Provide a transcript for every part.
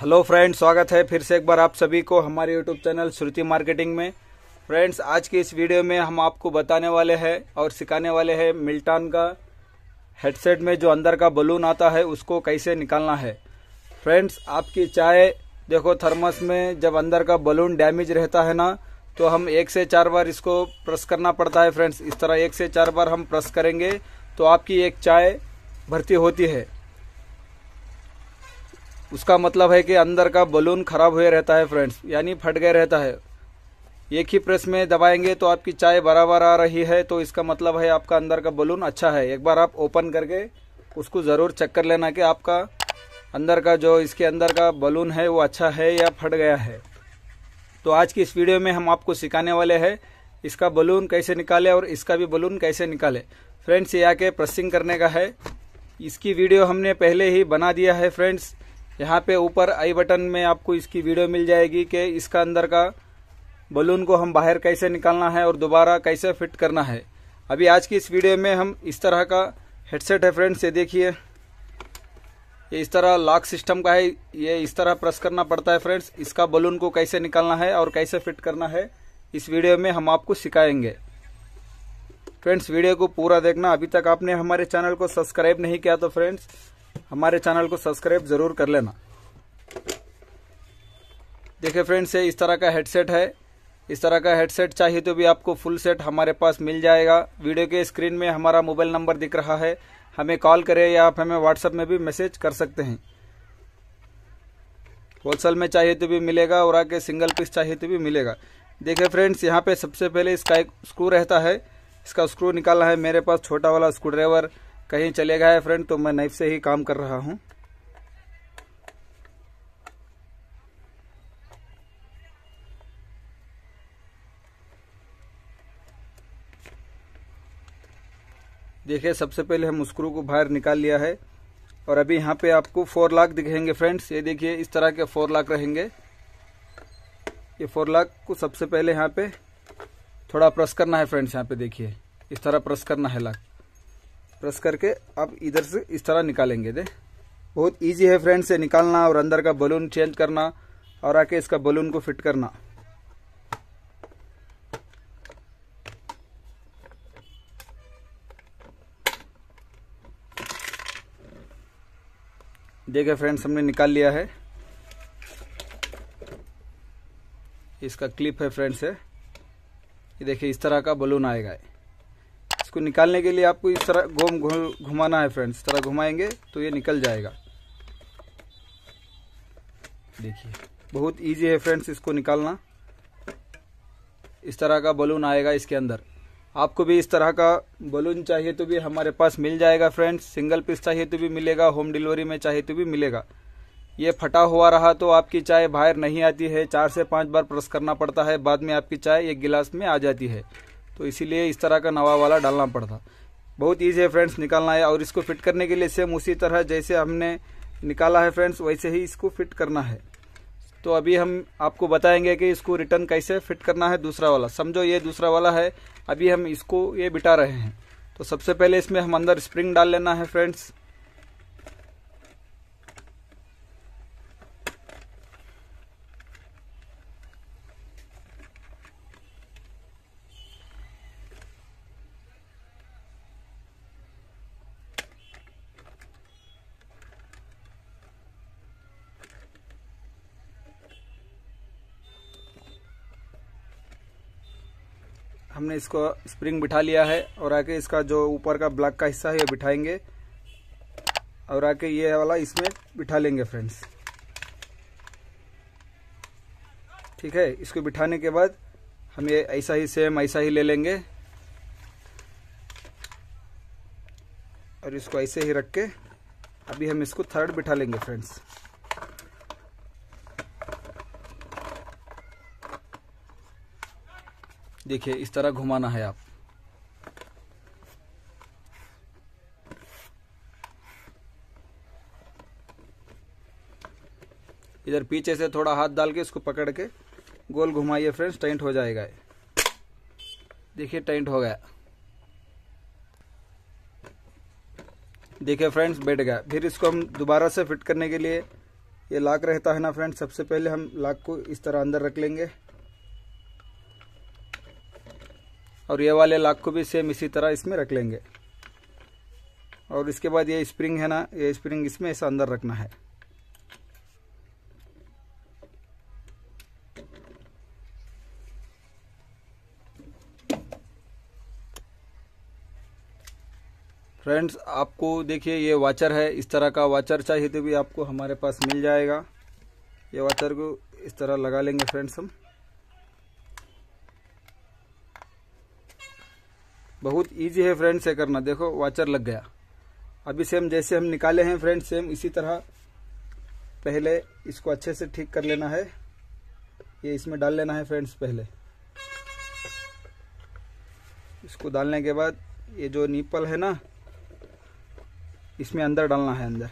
Hello friends, स्वागत है फिर से एक बार आप सभी को हमारे यूट्यूब चैनल श्रुति मार्केटिंग में। फ्रेंड्स, आज की इस वीडियो में हम आपको बताने वाले हैं और सिखाने वाले हैं मिल्टन का हेडसेट में जो अंदर का बलून आता है, उसको कैसे निकालना है। फ्रेंड्स, आपकी चाय, देखो थर्मस में जब अंदर का बलून डैमेज रहता है ना तो हम एक से चार बार इसको प्रेस करना पड़ता है फ्रेंड्स। इस तरह एक से चार बार हम प्रेस करेंगे तो आपकी एक चाय भर्ती होती है। उसका मतलब है कि अंदर का बलून खराब हुए रहता है फ्रेंड्स यानी फट गए रहता है। एक ही प्रेस में दबाएँगे तो आपकी चाय बराबर आ रही है तो इसका मतलब है आपका अंदर का बलून अच्छा है। एक बार आप ओपन करके उसको ज़रूर चेक कर लेना कि आपका अंदर का जो इसके अंदर का बलून है वो अच्छा है या फट गया है। तो आज की इस वीडियो में हम आपको सिखाने वाले हैं, इसका बलून कैसे निकाले और इसका भी बलून कैसे निकाले। फ्रेंड्स ये आके प्रेसिंग करने का है। इसकी वीडियो हमने पहले ही बना दिया है फ्रेंड्स यहाँ पे ऊपर आई बटन में आपको इसकी वीडियो मिल जाएगी कि इसका अंदर का बलून को हम बाहर कैसे निकालना है और दोबारा कैसे फिट करना है। अभी आज की इस वीडियो में हम इस तरह का हेडसेट है फ्रेंड्स ये देखिए। ये इस तरह लॉक सिस्टम का है, ये इस तरह प्रेस करना पड़ता है फ्रेंड्स इसका बलून को कैसे निकालना है और कैसे फिट करना है, इस वीडियो में हम आपको सिखाएँगे। फ्रेंड्स वीडियो को पूरा देखना। अभी तक आपने हमारे चैनल को सब्सक्राइब नहीं किया तो फ्रेंड्स हमारे चैनल को सब्सक्राइब ज़रूर कर लेना। देखिए फ्रेंड्स, ये इस तरह का हेडसेट है। इस तरह का हेडसेट चाहिए तो भी आपको फुल सेट हमारे पास मिल जाएगा। वीडियो के स्क्रीन में हमारा मोबाइल नंबर दिख रहा है। हमें कॉल करें या आप हमें व्हाट्सएप में भी मैसेज कर सकते हैं। होलसेल में चाहिए तो भी मिलेगा और आके सिंगल पीस चाहिए तो भी मिलेगा। देखिए फ्रेंड्स, यहाँ पे सबसे पहले इसका एक स्क्रू रहता है। इसका स्क्रू निकालना है। मेरे पास छोटा वाला स्क्रू ड्राइवर कहीं चले है फ्रेंड तो मैं नाइफ से ही काम कर रहा हूँ। देखिए, सबसे पहले हम स्क्रू को बाहर निकाल लिया है और अभी यहाँ पे आपको फोर लाख दिखेंगे फ्रेंड्स ये देखिए, इस तरह के फोर लाख रहेंगे। ये फोर लाख को सबसे पहले यहाँ पे थोड़ा प्रेस करना है फ्रेंड्स यहाँ पे देखिए। इस तरह प्रेस करना है लाख प्रेस करके आप इधर से इस तरह निकालेंगे दे बहुत इजी है फ्रेंड्स से निकालना और अंदर का बलून चेंज करना और आके इसका बलून को फिट करना। देखिए फ्रेंड्स हमने निकाल लिया है। इसका क्लिप है फ्रेंड्स है ये देखिए, इस तरह का बलून आएगा। इसको निकालने के लिए आपको इस तरह घूम घुमाना है फ्रेंड्स तरह घुमाएँगे तो ये निकल जाएगा। देखिए, बहुत इजी है फ्रेंड्स इसको निकालना। इस तरह का बलून आएगा इसके अंदर। आपको भी इस तरह का बलून चाहिए तो भी हमारे पास मिल जाएगा फ्रेंड्स सिंगल पीस चाहिए तो भी मिलेगा होम डिलीवरी में चाहिए तो भी मिलेगा। ये फटा हुआ रहा तो आपकी चाय बाहर नहीं आती है, चार से पाँच बार प्रेस करना पड़ता है, बाद में आपकी चाय एक गिलास में आ जाती है। तो इसीलिए इस तरह का नवा वाला डालना पड़ता। बहुत ईजी है फ्रेंड्स निकालना है और इसको फिट करने के लिए सेम उसी तरह जैसे हमने निकाला है फ्रेंड्स वैसे ही इसको फिट करना है। तो अभी हम आपको बताएँगे कि इसको रिटर्न कैसे फिट करना है दूसरा वाला। समझो ये दूसरा वाला है, अभी हम इसको ये बिटा रहे हैं। तो सबसे पहले इसमें हम अंदर स्प्रिंग डाल लेना है फ्रेंड्स हमने इसको स्प्रिंग बिठा लिया है और आके इसका जो ऊपर का ब्लैक का हिस्सा है, ये बिठाएँगे। और आके ये वाला इसमें बिठा लेंगे फ्रेंड्स ठीक है? इसको बिठाने के बाद हम ये ऐसा ही सेम ऐसा ही ले लेंगे। और इसको ऐसे ही रख के अभी हम इसको थर्ड बिठा लेंगे फ्रेंड्स देखिए, इस तरह घुमाना है आप। इधर पीछे से थोड़ा हाथ डाल के इसको पकड़ के गोल घुमाइए फ्रेंड्स टाइट हो जाएगा देखिए टाइट हो गया। देखिए फ्रेंड्स, बैठ गया। फिर इसको हम दोबारा से फिट करने के लिए ये लाक रहता है ना फ्रेंड्स, सबसे पहले हम लाक को इस तरह अंदर रख लेंगे। और ये वाले लाक को भी सेम इसी तरह इसमें रख लेंगे। और इसके बाद ये स्प्रिंग है ना, ये स्प्रिंग इसमें ऐसा अंदर रखना है। फ्रेंड्स आपको देखिए, ये वाचर है, इस तरह का वाचर चाहिए तो भी आपको हमारे पास मिल जाएगा। ये वाचर को इस तरह लगा लेंगे फ्रेंड्स हम। बहुत इजी है फ्रेंड्स ये करना। देखो वाचर लग गया। अभी सेम जैसे हम निकाले हैं फ्रेंड्स सेम इसी तरह पहले इसको अच्छे से ठीक कर लेना है। ये इसमें डाल लेना है फ्रेंड्स पहले। इसको डालने के बाद ये जो नीपल है ना, इसमें अंदर डालना है अंदर।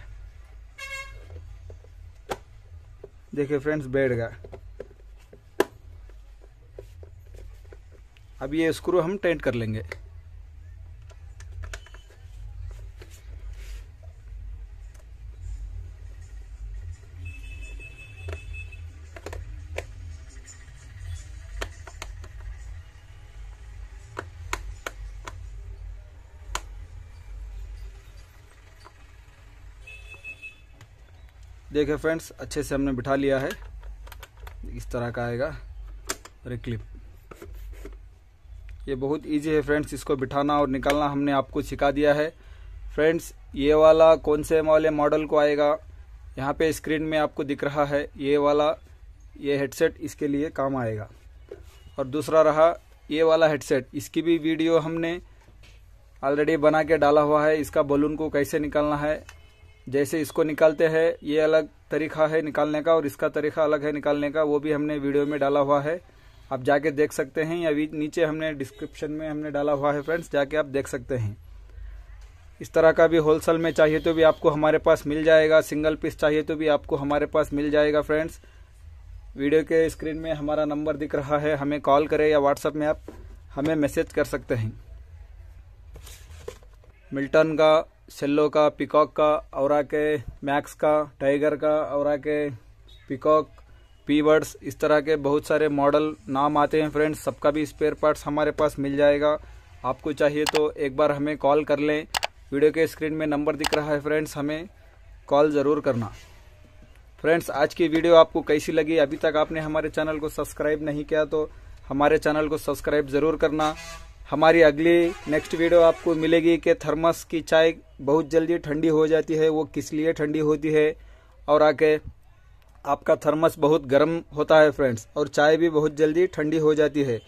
देखिए फ्रेंड्स बैठ गया। अब ये स्क्रू हम टेंट कर लेंगे। देखिए फ्रेंड्स, अच्छे से हमने बिठा लिया है। इस तरह का आएगा। रिक्लिप ये बहुत इजी है फ्रेंड्स, इसको बिठाना और निकालना हमने आपको सिखा दिया है। फ्रेंड्स, ये वाला कौन से वाले मॉडल को आएगा? यहाँ पे स्क्रीन में आपको दिख रहा है, ये वाला, ये हेडसेट इसके लिए काम आएगा। और दूसरा रहा, ये वाला हेडसेट इसकी भी वीडियो हमने ऑलरेडी बना के डाला हुआ है। इसका बलून को कैसे निकालना है? जैसे इसको निकालते हैं, ये अलग तरीका है निकालने का और इसका तरीका अलग है निकालने का, वो भी हमने वीडियो में डाला हुआ है। आप जाके देख सकते हैं, या नीचे हमने डिस्क्रिप्शन में हमने डाला हुआ है फ्रेंड्स जाके आप देख सकते हैं। इस तरह का भी होलसेल में चाहिए तो भी आपको हमारे पास मिल जाएगा सिंगल पीस चाहिए तो भी आपको हमारे पास मिल जाएगा फ्रेंड्स वीडियो के स्क्रीन में हमारा नंबर दिख रहा है, हमें कॉल करें या व्हाट्सएप में आप हमें मैसेज कर सकते हैं। मिल्टन का सेल्लो का पिकॉक का और के मैक्स का टाइगर का और के पिकॉक पीवर्ड्स इस तरह के बहुत सारे मॉडल नाम आते हैं फ्रेंड्स सबका भी स्पेयर पार्ट्स हमारे पास मिल जाएगा। आपको चाहिए तो एक बार हमें कॉल कर लें। वीडियो के स्क्रीन में नंबर दिख रहा है फ्रेंड्स हमें कॉल ज़रूर करना। फ्रेंड्स आज की वीडियो आपको कैसी लगी? अभी तक आपने हमारे चैनल को सब्सक्राइब नहीं किया तो हमारे चैनल को सब्सक्राइब ज़रूर करना। हमारी अगली नेक्स्ट वीडियो आपको मिलेगी कि थर्मस की चाय बहुत जल्दी ठंडी हो जाती है, वो किस लिए ठंडी होती है? और आके आपका थर्मस बहुत गर्म होता है फ्रेंड्स और चाय भी बहुत जल्दी ठंडी हो जाती है।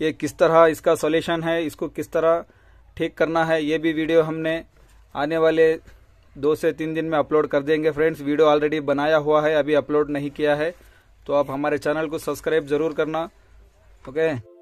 ये किस तरह इसका सॉल्यूशन है, इसको किस तरह ठीक करना है, ये भी वीडियो हमने आने वाले दो से तीन दिन में अपलोड कर देंगे फ्रेंड्स वीडियो ऑलरेडी बनाया हुआ है, अभी अपलोड नहीं किया है तो आप हमारे चैनल को सब्सक्राइब ज़रूर करना ओके